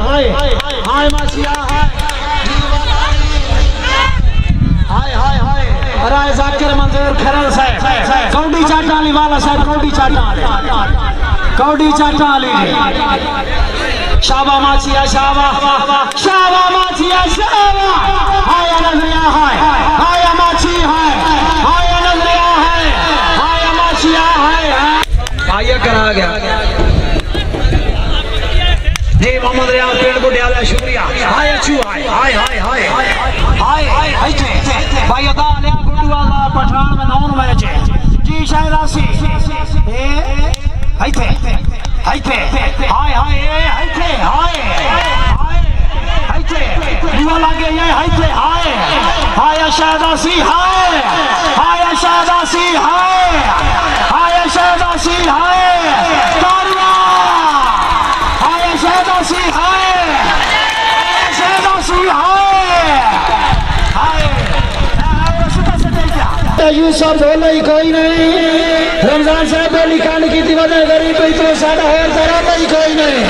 ہائے ہائے ماسیا ہائے ہائے ہائے ہائے۔ رائے ذاکر منظور کھرل صاحب کوڈی چاٹا علی والا صاحب کوڈی چاٹا علی کوڈی چاٹا علی۔ شابا ماچیا شابا شابا ماچیا شابا ہائے نظریا ہائے ہائے ماچی ہائے ہائے نظریا ہائے ہائے ماچیا ہائے آئیے کرا گیا جی پیڑ کو ڈیالا شکریہ۔ ہائے اچھو، ہائے ہائے ہائے ہائے۔ ہائے ہائے ہائے بھائی، ادا لیا گنڈو آزا پٹھان میں نون میں چے جی شاید آسی اے، ہائی تھے ہائی تھے۔ ہائے ہائے، اے، ہائی تھے، ہائے۔ ہائے تھے دیوا لگے یہ ہائی تھے، ہائے۔ ہائے شاید آسی ہائے۔ ہائے شاید آسی ہائے۔ ہائے شاید آسی ہائے۔ تاریہ ہائے شہدہ سی ہائے شہدہ سی ہائے ہائے یوسف بولے کوئی نہیں۔ رمضان صاحب بولی کان کی تھی وجہ غریب پہ تو ساڑھا ہے ذرا بھائی کوئی نہیں۔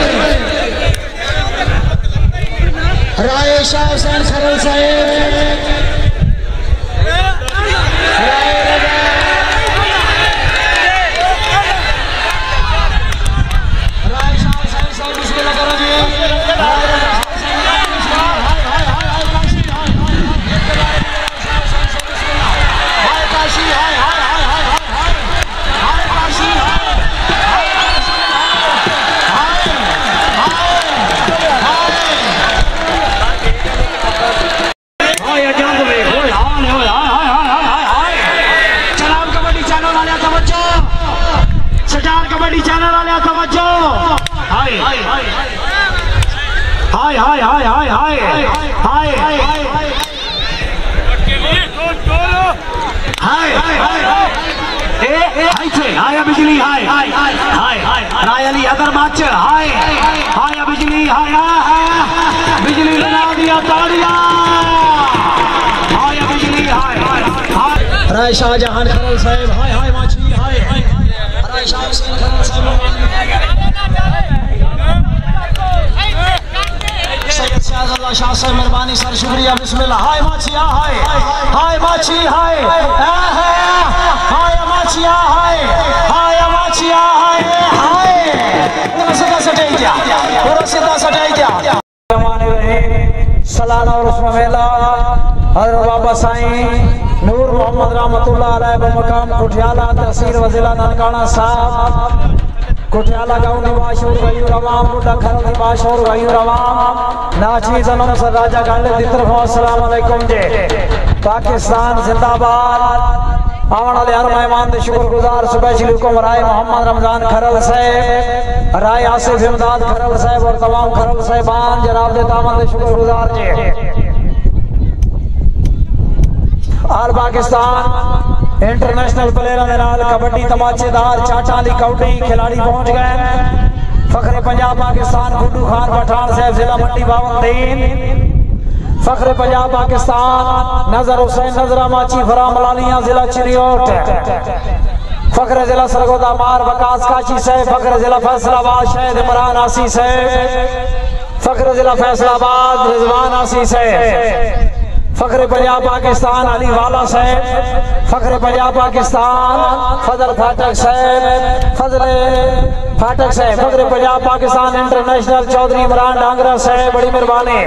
رائے شاہ حسین سرل صاحب۔ رائے ہائے ہائے رائے علی حیدر ماچ ہائے ہائے بجلی ہائے بجلی لگا دیا تاڑیا ہائے بجلی، ہائے رائے شاہ جہان خرل صاحب، ہائے ہائے ماچی ہائے رائے شاہ حسین خرل صاحب سید سیاض اللہ شاہ صاحب، مہربانی سر، شکریہ، بسم اللہ۔ ہائے ماچیا ہائے ہائے۔ ماچی ہائے۔ ہائے ماچیا ہائے ہائے۔ ہائے پورا سٹائی دیا پورا سیدھا سٹائی دیا رحمان الرحیم سلانہ اور رسم میلہ حضرت بابا سائیں نور محمد رحمت اللہ علیہ بمقام کٹھیالہ تحصیل وزیلہ ننکانہ صاحب کٹھیالہ گاؤں نباشور غیور روام بڑھا گھر نباشور غیور روام ناچی زنم سر راجہ گانلے دی طرف السلام علیکم جے پاکستان زندہ باد آمن علی ہر مہمان دے شکر گزار سپیشلی حکم رائے محمد رمضان کھرل صاحب، رائے آصف امداد کھرل صاحب اور تمام کھرل صاحبان جناب دے دامن دے شکر گزار جے جی۔ آل پاکستان انٹرنیشنل پلیرہ دے نال کبڈی تماچے دار چاٹا علی کوٹی کھلاڑی پہنچ گئے۔ فخر پنجاب پاکستان گڈو خان پٹھان صاحب ضلع منڈی باوندین فخر پنجاب، پاکستان، نظر حسین نظرہ ماچی فرام لالیاں ضلع چریوٹ۔ فخر ضلع سرگودا مار، وکاس کاشی صاحب، فخر ضلع فیصل آباد، شہد عمران آسی صاحب۔ فخر ضلع فیصل آباد، رضوان آسی صاحب۔ فخر پنجاب، پاکستان، علی والا صاحب۔ فخر پنجاب، پاکستان، فضل پھاٹک صاحب۔ فضل پھاٹک صاحب، فخر پنجاب، پاکستان انٹرنیشنل، چودھری، عمران ڈانگرہ صاحب، بڑی مہربانی۔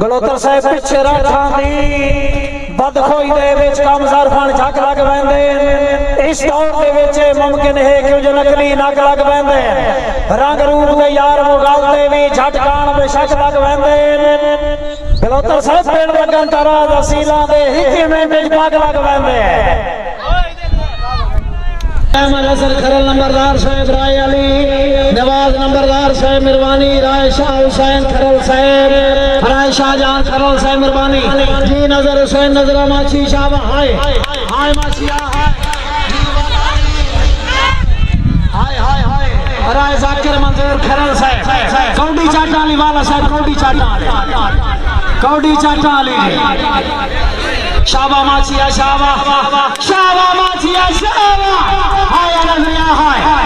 Galotar ਸਾਹਿਬ ਪਿੱਛੇ ਰਾਠਾਂ ਦੀ ਬਦਖੋਈ ਦੇ ਵਿੱਚ ਕਮਜ਼ਰ ਫਣ ਝੱਕ ਲੱਗ ਪੈਂਦੇ ਇਸ ਦੌਰ ਦੇ ਵਿੱਚ ਮੁਮਕਿਨ ਹੈ ਕਿ ਜੋ ਨਕਲੀ ਨੱਕ ਲੱਗ ਪੈਂਦੇ ਰੰਗ ਰੂਪ ਦੇ ਯਾਰ ਉਹ ਗਲਤੇ ਵੀ ਝਟਕਾਣ ਬੇਸ਼ੱਕ ਲੱਗ ਪੈਂਦੇ ਗਲੋਤਰ ਸਾਹਿਬ ਪੇੜ ਲੱਗਣ ਤਰਾ ਅਸੀਲਾਂ ਦੇ ਹਿੱਕੇ ਵਿੱਚ ਪੱਗ ਲੱਗ ਪੈਂਦੇ احمد حسن کھرل نمبردار صاحب رائے علی، نواز نمبردار صاحب مروانی، رائے شاہ حسین کھرل صاحب، رائے شاہ جان کھرل صاحب مروانی۔ جی نظر حسین نظرہ ماچی شاہ ہائے ہائے ماچی ہائے ہائے ہائے رائے ذاکر منظور کھرل صاحب۔ کوڈی چاٹا علی والا صاحب، کوڈی چاٹا علی۔ کوڈی چاٹا لی شابا ماچیا شابا شابا يا زارع هاي أنا في هاي.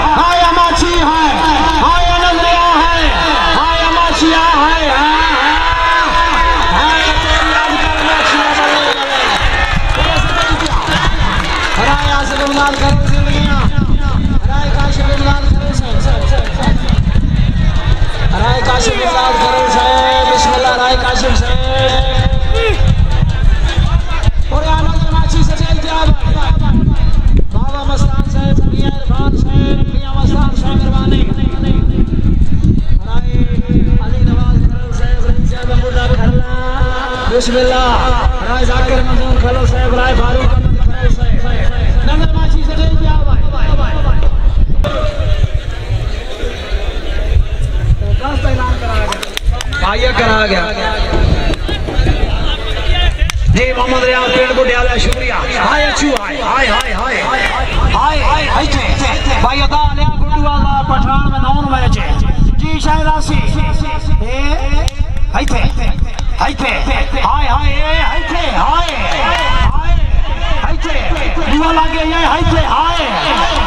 بسم اللہ رائے ذاکر منظور کھلو صاحب رائے فاروق نظر ماچی سے چل جا آئیے کرا گیا۔ جی محمد ریاض پیڑ بڑھے آلہ شکریہ۔ ہائے اچھو۔ ہائے ہائے ہائے۔ ہائے ہائے ہائے۔ ہائے بھائی ادا لیا گھٹو آلہ پٹھان میں نون میں جے جی شاید آسی اے ہائے تھے ہائے تھے ہائے ہائے ہائے تھے ہائے ہائے تھے دیوا لگے یہ ہائے تھے ہائے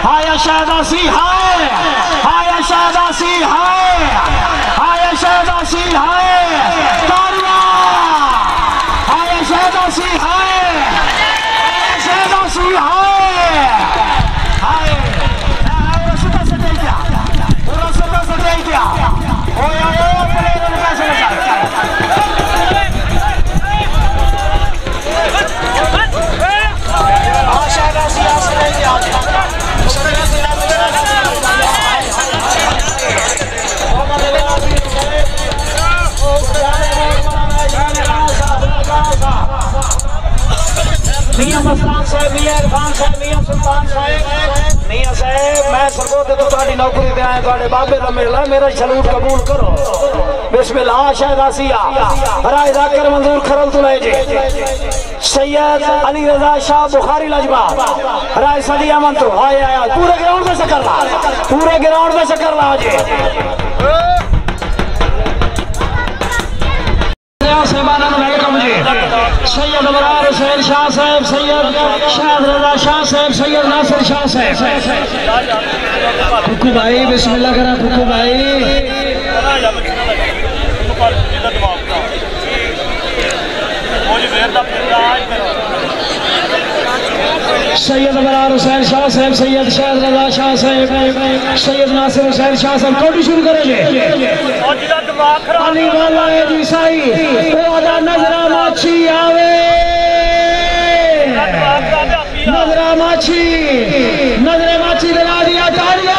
ہائے شاید آسی ہائے ہائے شاید آسی ہائے ہائے شاید آسی ہائے تاروا ہائے میاں صاحب میں سرگو تو تاری نوکری دے آئے تھوڑے بابے دا ملا میرا شلوٹ قبول کرو۔ بسم اللہ شاید آسیہ رائے ذاکر منظور کھرل تو لے جی سید علی رضا شاہ بخاری لجبا رائے صدی امن تو۔ آئے آیا پورے گراؤنڈ میں سکر لا۔ پورے گراؤنڈ میں سکر لا جی صاحبانان ویلکم جی سید ابرار حسین شاہ صاحب، سید شاہد رضا شاہ صاحب، سید ناصر شاہ صاحب۔ ککو بھائی، بسم اللہ کرا ککو بھائی۔ سید ابرار حسین شاہ صاحب، سید شاہد رضا شاہ صاحب، سید ناصر حسین شاہ صاحب۔ کوٹی شروع کریں گے؟ علی والا ہے جی سائی نظرہ ماچھی، نظر ماچھی دلا دیا تاریا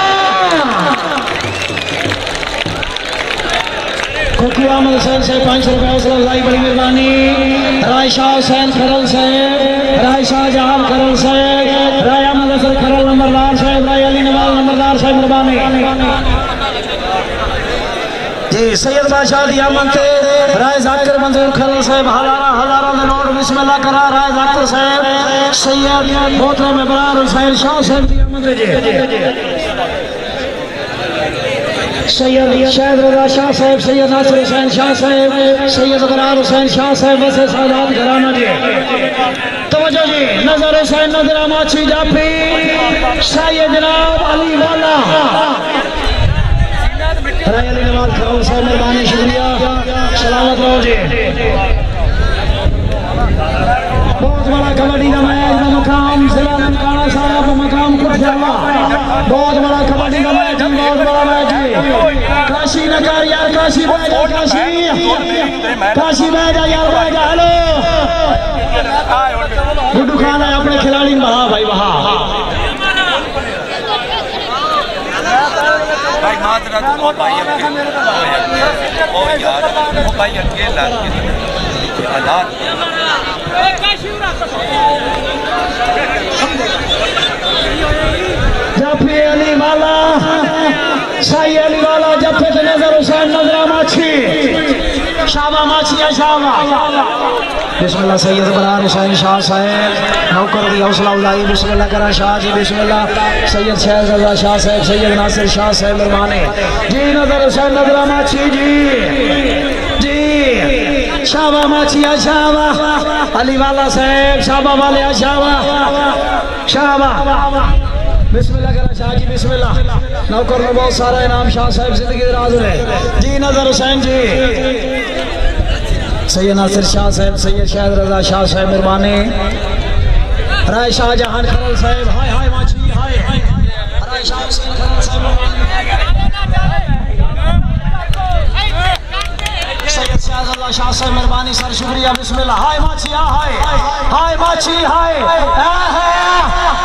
کوکو احمد حسین سے پانچ روپے حوصلہ افزائی بڑی مہربانی۔ رائے شاہ حسین کھرل سے رائے شاہ جہان کھرل سے رائے احمد حسن کھرل نمبردار صاحب، رائے علی نواز نمبردار صاحب، مہربانی۔ جی سید بادشاہ دی امن تے رائے ذاکر منظور کھرل صاحب ہزارہ ہزارہ دے نوٹ بسم اللہ کرا، رائے ذاکر صاحب، سید بوترے میں برار حسین شاہ صاحب دی امن تے جی سید شاہد رضا شاہ صاحب، سید ناصر حسین شاہ صاحب، سید برار حسین شاہ صاحب وسے سادات گھرانہ جی۔ توجہ جی نظر حسین نظر ماچھی جاپی سید جناب علی والا۔ رائے علی نواز خان صاحب، مہربانی، شکریہ۔ سلامت رہو جی۔ بہت بڑا کبڈی کا میچ کا مقام، ضلع نمکانہ صاحب، مقام کٹھیالا بہت بڑا کبڈی کا میچ جی بہت بڑا میچ جی۔ کاشی نکار یار، کاشی بہ جا کاشی۔ کاشی بہ جا یار بہ جا ہلو گڈو خان ہے اپنے کھلاڑی بہا بھائی بہا بھائی معذرت وہ بھائی اکیلے وہ یار وہ بھائی اکیلا حالات۔ جفی علی والا سائی علی والا جفی تے نظر حسین نظرہ ماچھی۔ بسم اللہ سید برار حسین شاہ صاحب، نوکر کی حوصلہ افزائی، بسم اللہ کرا شاہ جی بسم اللہ سید شہز اللہ شاہ صاحب، سید ناصر شاہ صاحب مرمانے جی نظر حسین نظرہ ماچھی جی۔ جی شاہ ماچیا شاہ علی والا صاحب، شاہ والیا شاہ شاہ بسم اللہ کرا شاہ جی بسم اللہ۔ نوکر میں بہت سارا انعام شاہ صاحب زندگی دراز رہے جی نظر حسین جی۔ سید ناصر شاہ صاحب، سید شاہد رضا شاہ صاحب مروانے رائے شاہ جہان خرل صاحب، ہائے ہائے ماچھی ہائے ہائے رائے شاہ حسین خرل صاحب مروانے سید شاہ صاحب مروانے سر شکریہ، بسم اللہ۔ ہائے ماچھی ہائے۔ ہائے ماچھی ہائے۔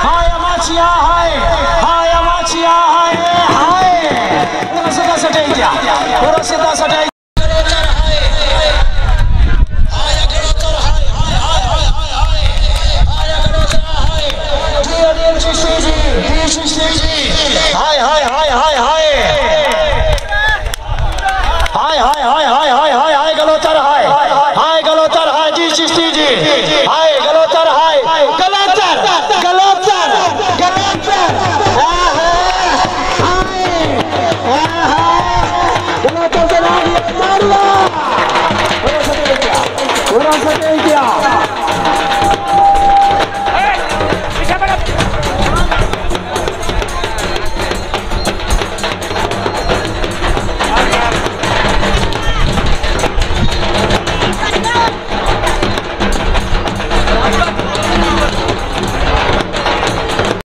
ہائے ماچھی ہائے۔ ہائے ماچھی ہائے۔ ہائے۔ سیدھا سٹائی کیا اور سیدھا سٹائی হায় হায়